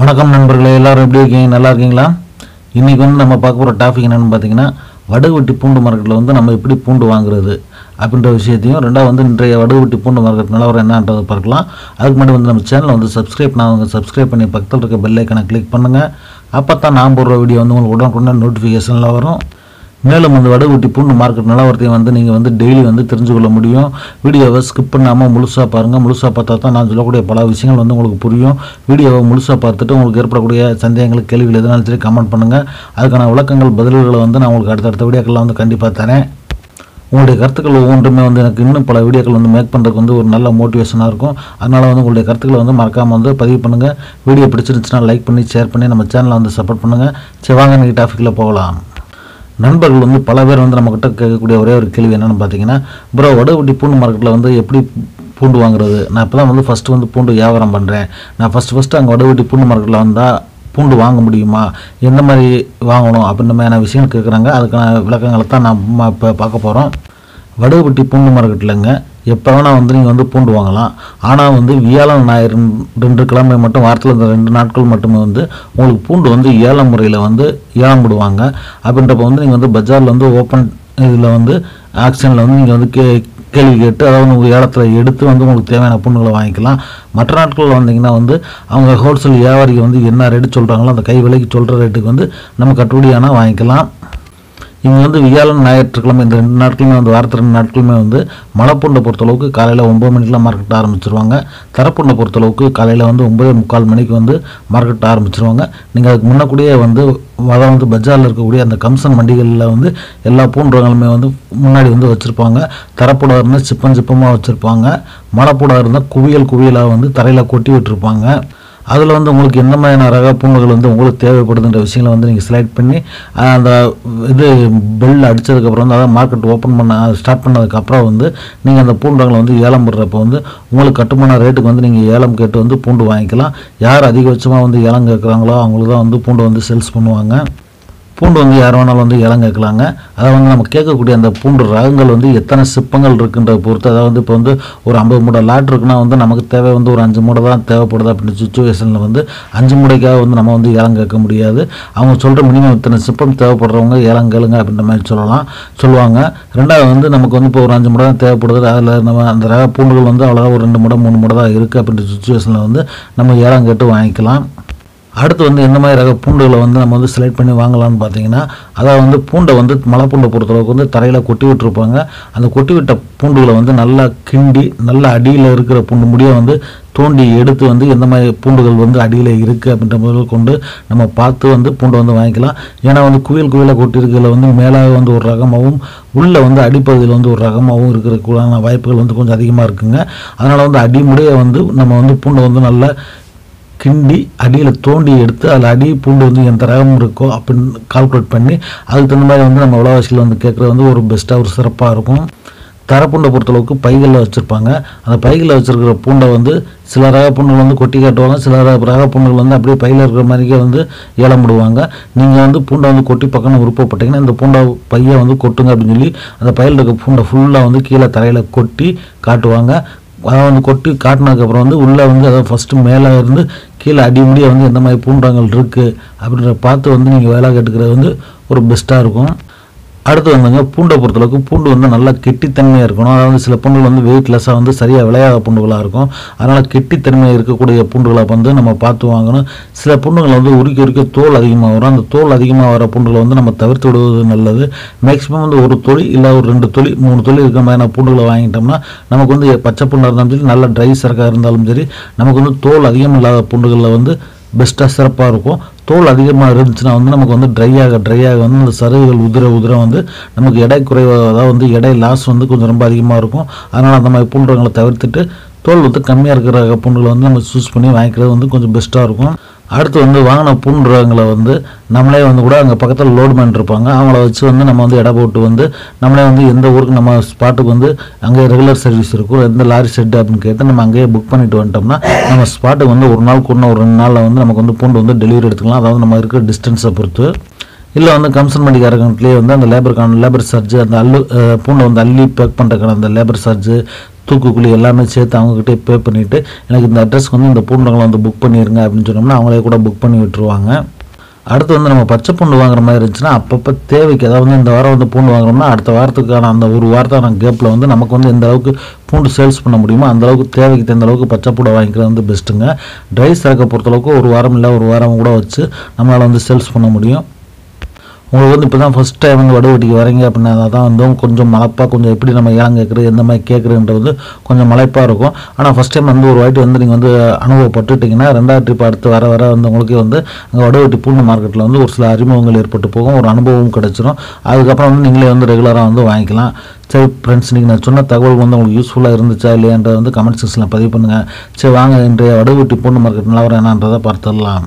வணக்கம் நண்பர்களே எல்லாரும் எப்படி இருக்கீங்க? நல்லா இருக்கீங்களா? இன்றைக்கி வந்து நம்ம பார்க்க போகிற டாபிக் என்னென்னு பார்த்தீங்கன்னா வடுவெட்டி பூண்டு மார்க்கெட்டில் வந்து நம்ம எப்படி பூண்டு வாங்குறது அப்படின்ற விஷயத்தையும் ரெண்டாவது வந்து இன்றைய வடுவெட்டி பூண்டு மார்க்கெட் நிலவரம் என்னன்றதை பார்க்கலாம். அதுக்கு முன்னாடி வந்து நம்ம சேனலை வந்து சப்ஸ்கிரைப் அவங்க சப்ஸ்கிரைப் பண்ணி பக்கத்தில் இருக்க பெல்லைக்கனை கிளிக் பண்ணுங்கள் அப்போ தான் நான் போடுற வீடியோ வந்து உங்களுக்கு உடனுக்குடன் நோட்டிஃபிகேஷனில் வரும். மேலும் அந்த வடகுட்டி பூண்டு மார்க்கெட் நிலவரத்தையும் வந்து நீங்கள் வந்து டெய்லி வந்து தெரிஞ்சு கொள்ள முடியும். வீடியோவை ஸ்கிப் பண்ணாமல் முழுசாக பாருங்கள் முழுசாக பார்த்தா தான் நான் சொல்லக்கூடிய பல விஷயங்கள் வந்து உங்களுக்கு புரியும். வீடியோவை முழுசாக பார்த்துட்டு உங்களுக்கு ஏற்படக்கூடிய சந்தேகங்கள் கேள்விகள் எதுனாலும் சரி கமெண்ட் பண்ணுங்கள் அதுக்கான விளக்கங்கள் பதில்களை வந்து நான் உங்களுக்கு அடுத்தடுத்த வீடியோக்கெல்லாம் வந்து கண்டிப்பாக தரேன். உங்களுடைய கருத்துக்கள் ஒவ்வொன்றுமே வந்து எனக்கு இன்னும் பல வீடியோக்கள் வந்து மேக் பண்ணுறதுக்கு வந்து ஒரு நல்ல மோட்டிவேஷனாக இருக்கும். அதனால் வந்து உங்களுடைய கருத்துக்களை வந்து மறக்காமல் வந்து பதிவு பண்ணுங்கள் வீடியோ பிடிச்சிருந்துச்சுன்னா லைக் பண்ணி ஷேர் பண்ணி நம்ம சேனலை வந்து சப்போர்ட் பண்ணுங்கள் சரி வாங்க இன்றைக்கி டாபிக்கில் போகலாம். நண்பர்கள் வந்து பல பேர் வந்து நம்மக்கிட்ட கேட்கக்கூடிய ஒரே ஒரு கேள்வி என்னென்னு பார்த்தீங்கன்னா ப்ரோ வடகுட்டி பூண்டு மார்க்கெட்டில் வந்து எப்படி பூண்டு வாங்குறது? நான் இப்போ தான் வந்து ஃபஸ்ட்டு வந்து பூண்டு வியாபாரம் பண்ணுறேன் நான் ஃபஸ்ட்டு ஃபஸ்ட்டு அங்கே வடகுட்டி பூண்டு மார்க்கெட்டில் வந்தால் பூண்டு வாங்க முடியுமா? எந்த மாதிரி வாங்கணும்? அப்படின்ற மாதிரியான விஷயங்கள் கேட்குறாங்க அதுக்கான விளக்கங்களை தான் நம்ம இப்போ பார்க்க போகிறோம் வடுகப்பட்டி பூண்டு மார்க்கெட்டில்ங்க எப்போ வேணால் வந்து நீங்கள் வந்து பூண்டு வாங்கலாம். ஆனால் வந்து வியாழன் ஞாயிறு ரெண்டு கிழமை மட்டும் வாரத்தில் இந்த ரெண்டு நாட்கள் மட்டுமே வந்து உங்களுக்கு பூண்டு வந்து ஏழம் முறையில் வந்து ஏலம் விடுவாங்க அப்படின்றப்ப வந்து நீங்கள் வந்து பஜாரில் வந்து ஓப்பன் இதில் வந்து ஆக்ஷனில் வந்து நீங்கள் வந்து கே கேள்வி கேட்டு அதாவது உங்கள் ஏலத்தில் எடுத்து வந்து உங்களுக்கு தேவையான பூண்டுகளை வாங்கிக்கலாம். மற்ற நாட்களில் வந்தீங்கன்னா வந்து அவங்க ஹோல்சேல் வியாபாரிக்கு வந்து என்ன ரேட்டு சொல்கிறாங்களோ அந்த கை விலைக்கு சொல்கிற ரேட்டுக்கு வந்து நம்ம கட்டுப்படியானால் வாங்கிக்கலாம். இவங்க வந்து வியாழன் ஞாயிற்றுக்கிழமை இந்த ரெண்டு நாட்களுமே வந்து வாரத்து ரெண்டு நாட்களுமே வந்து மலைப்பூண்டை பொறுத்தளவுக்கு காலையில் ஒம்பது மணிக்கெலாம் மார்க்கெட் ஆரம்பிச்சிருவாங்க. தரப்புண்டை பொறுத்தளவுக்கு காலையில் வந்து ஒம்பதே முக்கால் மணிக்கு வந்து மார்க்கெட் ஆரம்பிச்சிருவாங்க. நீங்கள் அதுக்கு முன்னக்கூடியே வந்து அதான் வந்து பஜாரில் இருக்கக்கூடிய அந்த கம்சன் மண்டிகளில் வந்து எல்லா பூண்டுகளுமே வந்து முன்னாடி வந்து வச்சுருப்பாங்க. தரப்புடாக இருந்தால் சிப்பம் சிப்பமாக வச்சுருப்பாங்க. மலைப்புடாக இருந்தால் குவியல் குவியலாக வந்து தரையில் கொட்டி விட்டுருப்பாங்க. அதில் வந்து உங்களுக்கு எந்த மாதிரியான ரக பூண்டுகள் வந்து உங்களுக்கு தேவைப்படுதுன்ற விஷயங்களை வந்து நீங்கள் செலக்ட் பண்ணி அந்த இது பெல் அடித்ததுக்கப்புறம் வந்து அதாவது மார்க்கெட் ஓப்பன் பண்ண ஸ்டார்ட் பண்ணதுக்கப்புறம் வந்து நீங்கள் அந்த பூண்டுகளை வந்து ஏலம் போடுறப்ப வந்து உங்களுக்கு கட்டுமான ரேட்டுக்கு வந்து நீங்கள் ஏலம் கேட்டு வந்து பூண்டு வாங்கிக்கலாம். யார் அதிகபட்சமாக வந்து ஏலம் கேட்குறாங்களோ அவங்களுக்கு தான் வந்து பூண்டு வந்து சேல்ஸ் பண்ணுவாங்க. பூண்டு வந்து யார் வேணாலும் வந்து இளம் கேட்கலாங்க. அதை வந்து நம்ம கேட்கக்கூடிய அந்த பூண்டு ரகங்கள் வந்து எத்தனை சிப்பங்கள் இருக்குன்றத பொறுத்து அதாவது வந்து இப்போ வந்து ஒரு ஐம்பது மூடை லாட் இருக்குன்னா வந்து நமக்கு தேவை வந்து ஒரு அஞ்சு மூடை தான் தேவைப்படுது அப்படின்ற சுச்சுவேஷனில் வந்து அஞ்சு மூடைக்காக வந்து நம்ம வந்து ஏலம் கேட்க முடியாது. அவங்க சொல்கிற மினிமம் இத்தனை சிப்பம் தேவைப்படுறவங்க ஏலம் கேளுங்க அப்படின்ற மாதிரி சொல்லலாம். சொல்லுவாங்க. ரெண்டாவது வந்து நமக்கு வந்து இப்போ ஒரு அஞ்சு மூடை தான் தேவைப்படுது. அதில் நம்ம அந்த ரக பூண்டுகள் வந்து அவ்வளோதான் ஒரு ரெண்டு மூடை மூணு மூடை தான் இருக்குது அப்படின்ற சுச்சுவேஷனில் வந்து நம்ம ஏலம் கேட்டு வாங்கிக்கலாம். அடுத்து வந்து எந்த மாதிரி ரக பூண்டுகளை வந்து நம்ம வந்து செலக்ட் பண்ணி வாங்கலாம்னு பார்த்தீங்கன்னா அதாவது வந்து பூண்டை வந்து மலை பூண்டை பொறுத்தளவுக்கு வந்து தரையில் கொட்டி விட்டுருப்பாங்க. அந்த கொட்டி விட்ட பூண்டுகளை வந்து நல்லா கிண்டி நல்லா அடியில் இருக்கிற பூண்டு முடியை வந்து தோண்டி எடுத்து வந்து எந்த மாதிரி பூண்டுகள் வந்து அடியில் இருக்குது அப்படின்ற முதல் கொண்டு நம்ம பார்த்து வந்து பூண்டை வந்து வாங்கிக்கலாம். ஏன்னா வந்து குவியல் குவியலாக கொட்டியிருக்கிறதுல வந்து மேலாக வந்து ஒரு ரகமாகவும் உள்ளே வந்து அடிப்பகுதியில் வந்து ஒரு ரகமாகவும் இருக்கிறதுக்குள்ளான வாய்ப்புகள் வந்து கொஞ்சம் அதிகமாக இருக்குங்க. அதனால் வந்து அடிமுறையை வந்து நம்ம வந்து பூண்டை வந்து நல்லா கிண்டி அடியில் தோண்டி எடுத்து அதில் அடி பூண்டு வந்து எந்த ரகம் இருக்கோ அப்படின்னு கால்குலேட் பண்ணி அதுக்கு தகுந்த மாதிரி வந்து நம்ம உலகவாசியில் வந்து கேட்குறது வந்து ஒரு பெஸ்ட்டாக ஒரு சிறப்பாக இருக்கும். தரப்பூண்டை பொறுத்தளவுக்கு பைகளில் வச்சுருப்பாங்க. அந்த பைகளில் வச்சுருக்கிற பூண்டை வந்து சில ரக பூண்டுகள் வந்து கொட்டி காட்டுவாங்க. சில ரக ரக பூண்டுகள் வந்து அப்படியே பையில் இருக்கிற மாதிரிக்கே வந்து ஏலம் விடுவாங்க நீங்கள் வந்து பூண்டை வந்து கொட்டி பக்கம்னு விருப்பப்பட்டீங்கன்னா இந்த பூண்டை பையை வந்து கொட்டுங்க அப்படின்னு சொல்லி அந்த பையில் இருக்க பூண்டை ஃபுல்லாக வந்து கீழே தரையில் கொட்டி காட்டுவாங்க. அதை வந்து கொட்டி காட்டினதுக்கப்புறம் வந்து உள்ளே வந்து அதை ஃபஸ்ட்டு மேலே இருந்து கீழே அடி முடிய வந்து எந்த மாதிரி பூண்டங்கள் இருக்குது அப்படின்ற பார்த்து வந்து நீங்கள் வேலை கேட்டுக்கிறது வந்து ஒரு பெஸ்ட்டாக இருக்கும். அடுத்து வந்துங்க பூண்டை பொறுத்தளவுக்கு பூண்டு வந்து நல்லா கெட்டித்தன்மையாக இருக்கணும். அதாவது சில பூண்டுகள் வந்து வெயிட்லெஸ்ஸாக வந்து சரியாக விளையாத பூண்டுகளாக இருக்கும். அதனால் கெட்டித்தன்மையாக இருக்கக்கூடிய பூண்டுகளை வந்து நம்ம பார்த்து வாங்கணும். சில பூண்டுகளை வந்து உரிக்க உரிக்க தோல் அதிகமாக வரும். அந்த தோல் அதிகமாக வர பூண்டுகளை வந்து நம்ம தவிர்த்து விடுவது நல்லது. மேக்ஸிமம் வந்து ஒரு தொழி இல்லை ஒரு ரெண்டு தொழி மூணு தொழி இருக்கிற மாதிரியான பூண்டுகளை வாங்கிட்டோம்னா நமக்கு வந்து பச்சை பூண்டாக இருந்தாலும் சரி நல்ல ட்ரை சரக்காக இருந்தாலும் சரி நமக்கு வந்து தோல் அதிகம் இல்லாத பூண்டுகளில் வந்து பெஸ்ட்டாக சிறப்பாக இருக்கும். தோல் அதிகமாக இருந்துச்சுன்னா வந்து நமக்கு வந்து ட்ரை ஆக ட்ரை ஆக வந்து அந்த சருகுகள் உதிர உதிர வந்து நமக்கு எடை குறைவாக அதாவது வந்து எடை லாஸ் வந்து கொஞ்சம் ரொம்ப அதிகமாக இருக்கும். அதனால் அந்த மாதிரி பூண்டுகளை தவிர்த்துட்டு தோல் வந்து கம்மியாக இருக்கிற புண்களை வந்து நம்ம சூஸ் பண்ணி வாங்கிக்கிறது வந்து கொஞ்சம் பெஸ்ட்டாக இருக்கும். அடுத்து வந்து வாங்கின பூண்டுறவங்களை வந்து நம்மளே வந்து கூட அங்கே பக்கத்தில் லோடுமேன் இருப்பாங்க. அவங்கள வச்சு வந்து நம்ம வந்து இடம் போட்டு வந்து நம்மளே வந்து எந்த ஊருக்கு நம்ம ஸ்பாட்டுக்கு வந்து அங்கே ரெகுலர் சர்வீஸ் இருக்கும் எந்த லாரி செட் அப்படின்னு கேட்டு நம்ம அங்கேயே புக் பண்ணிட்டு வந்துட்டோம்னா நம்ம ஸ்பாட்டுக்கு வந்து ஒரு நாள் கூட ஒரு ரெண்டு நாளில் வந்து நமக்கு வந்து பூண்டு வந்து டெலிவரி எடுத்துக்கலாம். அதாவது நம்ம இருக்கிற டிஸ்டன்ஸை பொறுத்து. இல்லை வந்து கம்சன் மண்டிக்காரங்கட்லேயே வந்து அந்த லேபருக்கான லேபர் சார்ஜ் அந்த அல்லு பூண்டை வந்து அள்ளி பேக் பண்ணுறதுக்கான அந்த லேபர் சார்ஜ் தூக்குக்குழி எல்லாமே சேர்த்து அவங்கக்கிட்டே பே பண்ணிவிட்டு எனக்கு இந்த அட்ரஸ்க்கு வந்து இந்த பூண்டுங்களை வந்து புக் பண்ணிடுங்க அப்படின்னு சொன்னோம்னா அவங்களே கூட புக் பண்ணி விட்டுருவாங்க. அடுத்து வந்து நம்ம பச்சை பூண்டு வாங்குற மாதிரி இருந்துச்சுன்னா அப்பப்போ தேவைக்கு அதாவது வந்து இந்த வாரம் வந்து பூண்டு வாங்குறோம்னா அடுத்த வாரத்துக்கான அந்த ஒரு வாரத்தான கேப்பில் வந்து நமக்கு வந்து எந்த அளவுக்கு பூண்டு சேல்ஸ் பண்ண முடியுமோ அந்த அளவுக்கு தேவைக்கு தகுந்த அளவுக்கு பச்சை பூண்டை வாங்கிக்கிறது வந்து பெஸ்ட்டுங்க ட்ரை சரக்கை பொறுத்தளவுக்கு ஒரு வாரம் இல்லை ஒரு வாரம் கூட வச்சு நம்மளால் வந்து சேல்ஸ் பண்ண முடியும். உங்களுக்கு வந்து இப்போ தான் ஃபஸ்ட் டைம் வந்து வடுவட்டிக்கு வரீங்க அப்படின்னா தான் வந்து கொஞ்சம் மலைப்பாக கொஞ்சம் எப்படி நம்ம ஏலம் கேட்குறது எந்த மாதிரி கேட்குறதுன்றது வந்து கொஞ்சம் மலைப்பாக இருக்கும். ஆனால் ஃபஸ்ட் டைம் வந்து ஒரு வாட்டி வந்து நீங்கள் வந்து அனுபவப்பட்டுட்டிங்கன்னா ரெண்டாவது ட்ரிப் அடுத்து வர வர வந்து உங்களுக்கு வந்து அங்கே வடுவட்டி பூண்டு மார்க்கெட்டில் வந்து ஒரு சில அறிமுகங்கள் ஏற்பட்டு போகும் ஒரு அனுபவம் கிடச்சிரும். அதுக்கப்புறம் வந்து நீங்களே வந்து ரெகுலராக வந்து வாங்கிக்கலாம். சரி ஃப்ரெண்ட்ஸ் நீங்கள் நான் சொன்ன தகவல் வந்து உங்களுக்கு யூஸ்ஃபுல்லாக இருந்துச்சா இல்லையான்றதை வந்து கமெண்ட் செக்ஷனில் பதிவு பண்ணுங்கள் சரி வாங்க இன்றைய வடுவட்டி பூண்டு மார்க்கெட் நிலவரம் என்னன்றதை பார்த்துடலாம்.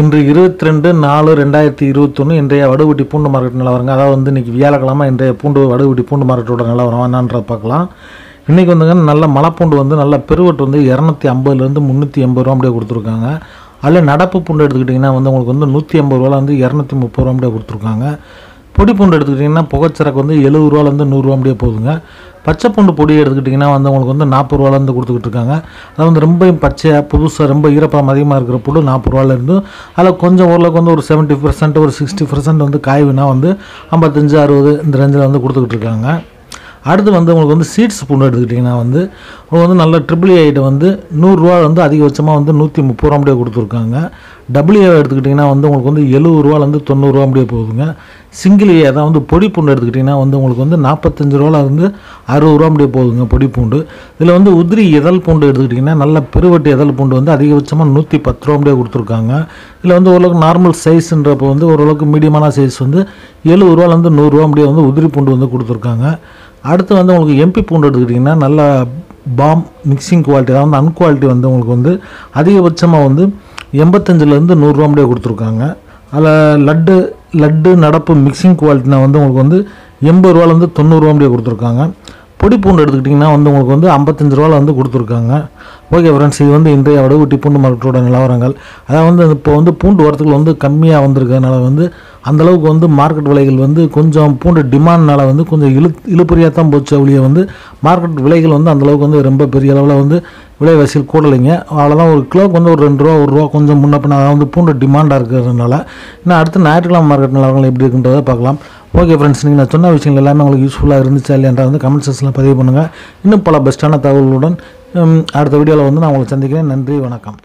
இன்று இருபத்தி ரெண்டு நாலு ரெண்டாயிரத்தி இருபத்தொன்று இன்றைய வடுகுட்டி பூண்டு மார்க்கெட் நிலவரங்க அதாவது வந்து இன்றைக்கி வியாழக்கிழமை இன்றைய பூண்டு வடுகுட்டி பூண்டு மார்க்கெட்டோட நிலவரம் என்னன்றதை பார்க்கலாம். இன்றைக்கி வந்துங்க நல்ல மலைப்பூண்டு வந்து நல்ல பெருவட்டு வந்து இரநூத்தி ஐம்பதுலேருந்து முந்நூற்றி எண்பது ரூபா அப்படியே கொடுத்துருக்காங்க. அதில் நடப்பு பூண்டு எடுத்துக்கிட்டிங்கன்னா வந்து உங்களுக்கு வந்து நூற்றி ஐம்பது ரூபால வந்து இரநூத்தி முப்பது ரூபா அப்படியே கொடுத்துருக்காங்க. பொடி பூண்டு எடுத்துக்கிட்டிங்கன்னா புகைச்சரக்கு வந்து எழுபது ரூபாலேருந்து நூறுரூவா அப்படியே போகுதுங்க பச்சை பூண்டு பொடி எடுத்துக்கிட்டிங்கன்னா வந்து உங்களுக்கு வந்து நாற்பது ரூபாலேருந்து கொடுத்துக்கிட்டு இருக்காங்க. அது வந்து ரொம்ப பச்சையாக புதுசாக ரொம்ப ஈரப்பதம் அதிகமாக இருக்கிற பூண்டு நாற்பது ரூபாலேருந்து அதில் கொஞ்சம் ஓரளவுக்கு வந்து ஒரு செவன்ட்டி பர்சன்ட் ஒரு சிக்ஸ்டி பர்சன்ட் வந்து காய்வினா வந்து ஐம்பத்தஞ்சு அறுபது இந்த ரேஞ்சில் வந்து கொடுத்துக்கிட்டு இருக்காங்க. அடுத்து வந்து உங்களுக்கு வந்து சீட்ஸ் பூண்டு எடுத்துக்கிட்டிங்கன்னா வந்து உங்களுக்கு வந்து நல்ல ட்ரிபிள் ஐட்டை வந்து நூறுரூவா வந்து அதிகபட்சமாக வந்து நூற்றி முப்பது ரூபா அப்படியே கொடுத்துருக்காங்க. டபுள்யூ எடுத்துக்கிட்டிங்கன்னா வந்து உங்களுக்கு வந்து எழுபதுரூவாலேருந்து தொண்ணூறுரூவா அப்படியே போகுதுங்க. சிங்கிள் ஏ தான் வந்து பொடி பூண்டு எடுத்துக்கிட்டிங்கன்னா வந்து உங்களுக்கு வந்து நாற்பத்தஞ்சு ரூபாலேருந்து அறுபது ரூபா அப்படியே போகுதுங்க பொடி பூண்டு இதில் வந்து உதிரி இதழ் பூண்டு எடுத்துக்கிட்டிங்கன்னா நல்ல பெருவட்டி இதழ் பூண்டு வந்து அதிகபட்சமாக நூற்றி பத்து ரூபா அப்படியே கொடுத்துருக்காங்க. இதில் வந்து ஓரளவுக்கு நார்மல் சைஸ்ன்றப்போ வந்து ஓரளவுக்கு மீடியமான சைஸ் வந்து எழுபது ரூபாலேருந்து நூறுரூவா அப்படியே வந்து உதிரி பூண்டு வந்து கொடுத்துருக்காங்க. அடுத்து வந்து உங்களுக்கு எம்பி பூண்டு எடுத்துக்கிட்டிங்கன்னா நல்ல பாம் மிக்சிங் குவாலிட்டி அதாவது அன்குவாலிட்டி வந்து உங்களுக்கு வந்து அதிகபட்சமாக வந்து எண்பத்தஞ்சிலேருந்து நூறுரூவா முடியே கொடுத்துருக்காங்க. அதில் லட்டு லட்டு நடப்பு மிக்சிங் குவாலிட்டினா வந்து உங்களுக்கு வந்து எண்பது ரூபாலேருந்து தொண்ணூறுரூவா முடியே கொடுத்துருக்காங்க. பொடி பூண்டு எடுத்துக்கிட்டிங்கன்னா வந்து உங்களுக்கு வந்து ஐம்பத்தஞ்சு ரூபாவில் வந்து கொடுத்துருக்காங்க. ஓகே ஃப்ரெண்ட்ஸ் இது வந்து இன்றைய வடகுட்டி பூண்டு மார்க்கெட்டோட நிலவரங்கள். அதாவது வந்து இப்போ வந்து பூண்டு வரத்துக்குள்ள வந்து கம்மியாக வந்திருக்கனால வந்து அந்தளவுக்கு வந்து மார்க்கெட் விலைகள் வந்து கொஞ்சம் பூண்டு டிமாண்ட்னால வந்து கொஞ்சம் இழு இழுப்பறியாக தான் போச்சு ஒழிய வந்து மார்க்கெட் விலைகள் வந்து அந்தளவுக்கு வந்து ரொம்ப பெரிய அளவில் வந்து விலைவாசியில் கூடலைங்க. அவ்வளோதான் ஒரு கிலோவுக்கு வந்து ஒரு ரெண்டு ரூபா ஒரு ரூபா கொஞ்சம் முன்ன பின்ன வந்து பூண்டு டிமாண்டாக இருக்கிறதுனால. இன்னும் அடுத்து ஞாயிற்றுக்கிழமை மார்க்கெட் நிலவரங்கள் எப்படி இருக்குன்றதை பார்க்கலாம். ஓகே ஃப்ரெண்ட்ஸ் நீங்கள் நான் சொன்ன விஷயங்கள் எல்லாமே உங்களுக்கு யூஸ்ஃபுல்லாக இருந்துச்சா இல்லையன்றா வந்து கமெண்ட் செக்ஷனில் பதிவு பண்ணுங்கள் இன்னும் பல பெஸ்ட்டான தகவல்களுடன் அடுத்த வீடியோவில் வந்து நான் உங்களை சந்திக்கிறேன். நன்றி வணக்கம்.